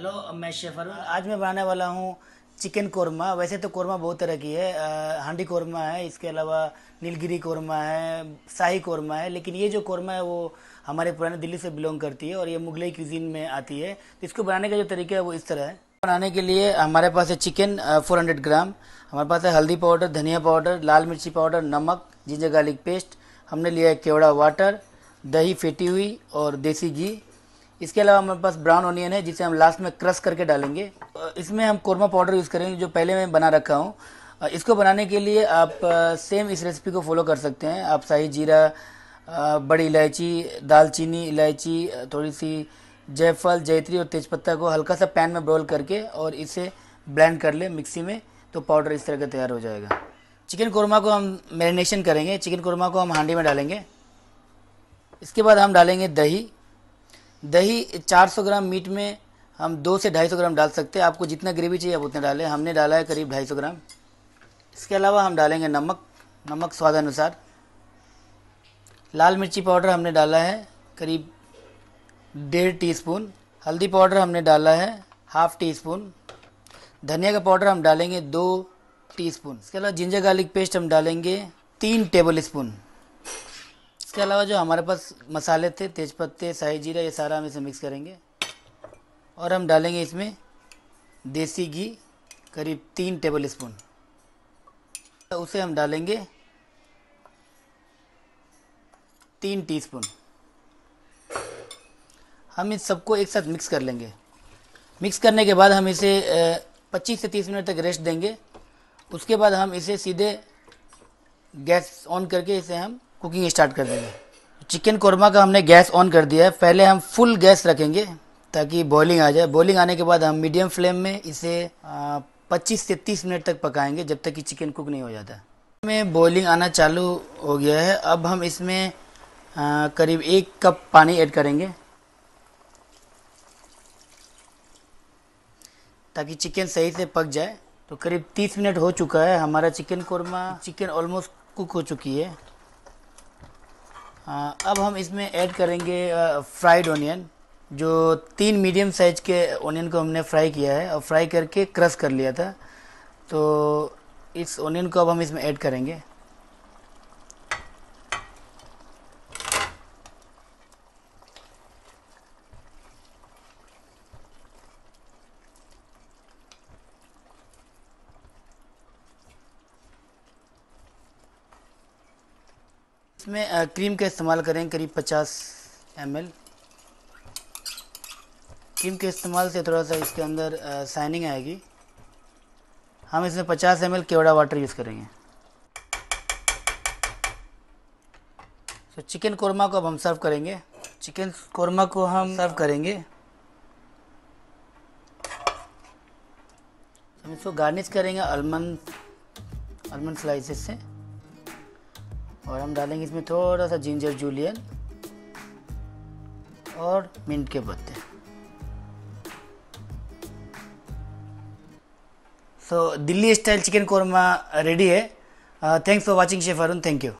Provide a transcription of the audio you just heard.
Hello मैं chef Arun. आज मैं बनाने वाला हूँ चिकन कोरमा। वैसे तो कोरमा बहुत तरह की है। हांडी कोरमा है, इसके अलावा नीलगिरी कोरमा है, शाही कोरमा है। लेकिन ये जो कोरमा है, वो हमारे पुराने दिल्ली से बिलोंग करती है और ये मुगलई क्यूजीन में आती है। तो इसको बनाने का जो तरीका है, वो इस तरह है। बनाने के लिए हमारे पास है चिकन फोर हंड्रेड ग्राम। हमारे पास है हल्दी पाउडर, धनिया पाउडर, लाल मिर्ची पाउडर, नमक, जिंजर गार्लिक पेस्ट। हमने लिया है केवड़ा वाटर, दही फेटी हुई और देसी घी। इसके अलावा हमारे पास ब्राउन ऑनियन है, जिसे हम लास्ट में क्रश करके डालेंगे। इसमें हम कोरमा पाउडर यूज़ करेंगे, जो पहले मैं बना रखा हूँ। इसको बनाने के लिए आप सेम इस रेसिपी को फॉलो कर सकते हैं। आप शाही जीरा बड़ी इलायची, दालचीनी इलायची थोड़ी सी जायफल जैतरी और तेज़पत्ता को हल्का सा पैन में ब्रोल करके और इसे ब्लेंड कर ले मिक्सी में तो पाउडर इस तरह का तैयार हो जाएगा। चिकन कोरमा को हम मैरिनेशन करेंगे। चिकन कोरमा को हम हांडी में डालेंगे। इसके बाद हम डालेंगे दही। दही 400 ग्राम मीट में हम दो से 250 ग्राम डाल सकते हैं। आपको जितना ग्रेवी चाहिए आप उतना डालें। हमने डाला है करीब 250 ग्राम। इसके अलावा हम डालेंगे नमक। नमक स्वाद अनुसार। लाल मिर्ची पाउडर हमने डाला है करीब डेढ़ टी स्पून हल्दी पाउडर हमने डाला है हाफ़ टी स्पून धनिया का पाउडर हम डालेंगे दो टीस्पून। इसके अलावा जिंजर गार्लिक पेस्ट हम डालेंगे तीन टेबल स्पून। इसके अलावा जो हमारे पास मसाले थे तेज़पत्ते शाही जीरा ये सारा हम इसे मिक्स करेंगे। और हम डालेंगे इसमें देसी घी करीब तीन टेबल स्पून उसे हम डालेंगे तीन टीस्पून हम इस सबको एक साथ मिक्स कर लेंगे। मिक्स करने के बाद हम इसे अ, 25 से 30 मिनट तक रेस्ट देंगे। उसके बाद हम इसे सीधे गैस ऑन करके इसे हम कुकिंग स्टार्ट कर देंगे। चिकन कोरमा का हमने गैस ऑन कर दिया है। पहले हम फुल गैस रखेंगे ताकि बॉइलिंग आ जाए। बॉइलिंग आने के बाद हम मीडियम फ्लेम में इसे 25 से 30 मिनट तक पकाएँगे जब तक कि चिकन कुक नहीं हो जाता। में बॉइलिंग आना चालू हो गया है। अब हम इसमें करीब एक कप पानी ऐड करेंगे। ताकि चिकन सही से पक जाए। तो करीब 30 मिनट हो चुका है। हमारा chicken korma, chicken almost cook हो चुकी है। आ, अब हम इसमें ऐड करेंगे फ्राइड ऑनियन जो तीन मीडियम साइज़ के ऑनियन को हमने फ्राई किया है। और फ्राई करके क्रश कर लिया था। तो इस ऑनियन को अब हम इसमें ऐड करेंगे। इसमें क्रीम का इस्तेमाल करें करीब 50 एम क्रीम के इस्तेमाल से थोड़ा सा इसके अंदर शाइनिंग आएगी। हम इसमें 50 M L kewra water use करेंगे। तो चिकन कोरमा को अब हम सर्व करेंगे। चिकन कोरमा को हम सर्व करेंगे। हम इसको गार्निश करेंगे आलमंड आलमंड स्लाइसेस से। और हम डालेंगे इसमें थोड़ा सा जिंजर जूलियन और मिंट के पत्ते। So Delhi style chicken korma ready है। Thanks for watching chef Arun thank you